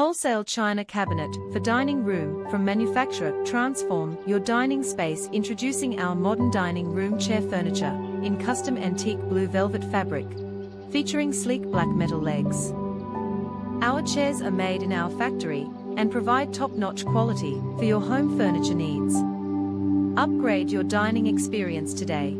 Wholesale China Cabinet for Dining Room from manufacturer Transform your dining space introducing our modern dining room chair furniture in custom antique blue velvet fabric featuring sleek black metal legs. Our chairs are made in our factory and provide top-notch quality for your home furniture needs. Upgrade your dining experience today